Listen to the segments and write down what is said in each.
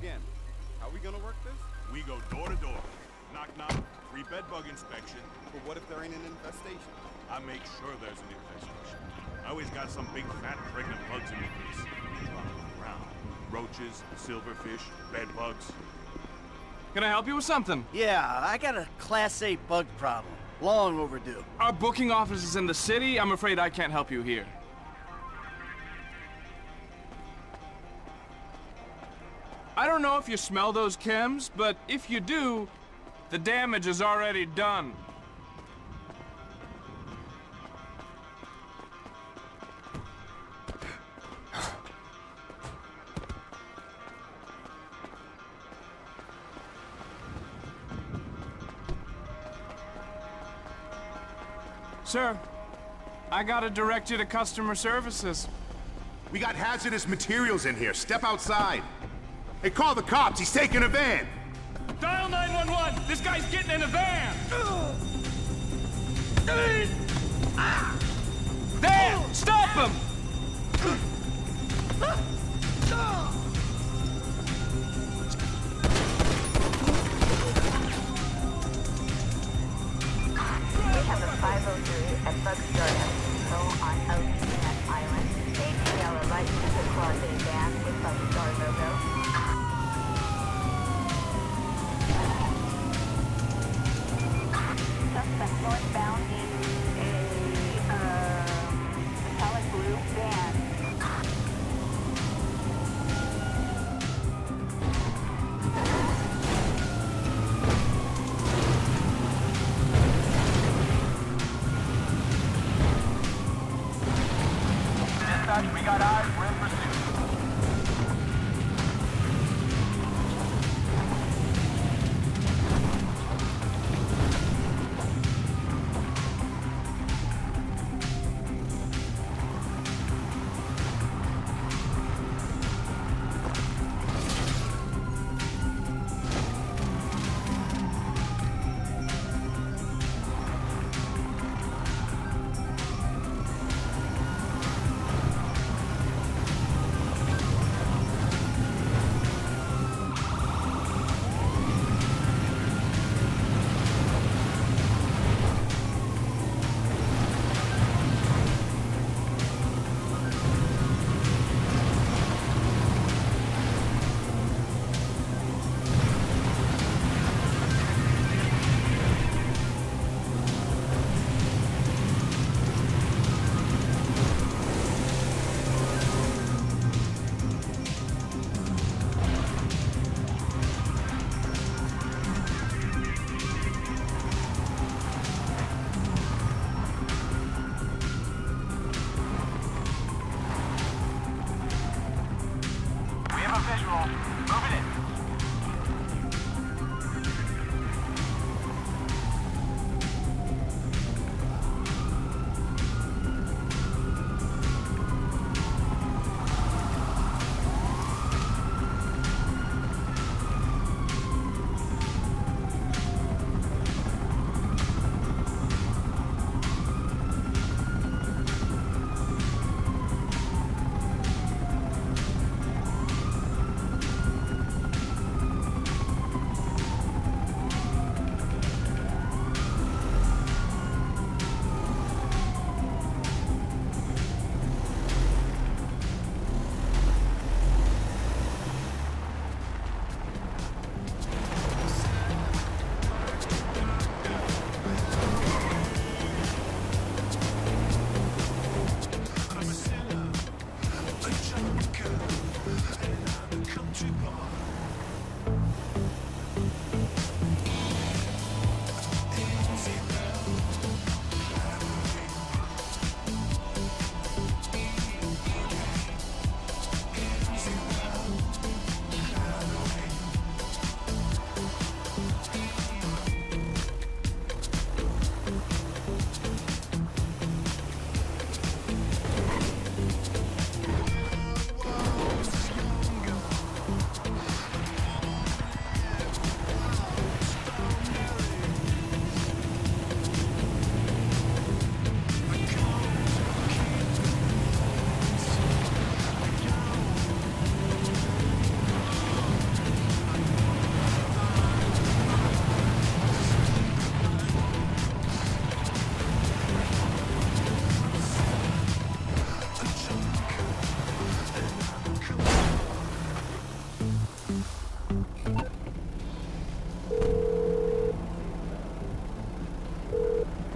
again. How we gonna work this? We go door to door. Knock knock, free bed bug inspection. But what if there ain't an infestation? I make sure there's an infestation. I always got some big fat pregnant bugs in the case. Around. Roaches, silverfish, bed bugs. Can I help you with something? Yeah, I got a Class A bug problem. Long overdue. Our booking office is in the city. I'm afraid I can't help you here. Don't know if you smell those chems, but if you do, the damage is already done. Sir, I gotta direct you to customer services. We got hazardous materials in here. Step outside. Hey, call the cops. He's taking a van. Dial 911! This guy's getting in a van! There! Stop him! We have a 503 at Bugstar Expo on Ocean Island. ATL are licensed to Class A van with Bugstar logo. We got eyes. We're in pursuit.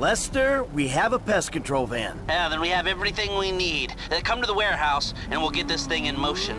Lester, we have a pest control van. Yeah, then we have everything we need. Uh, come to the warehouse, and we'll get this thing in motion.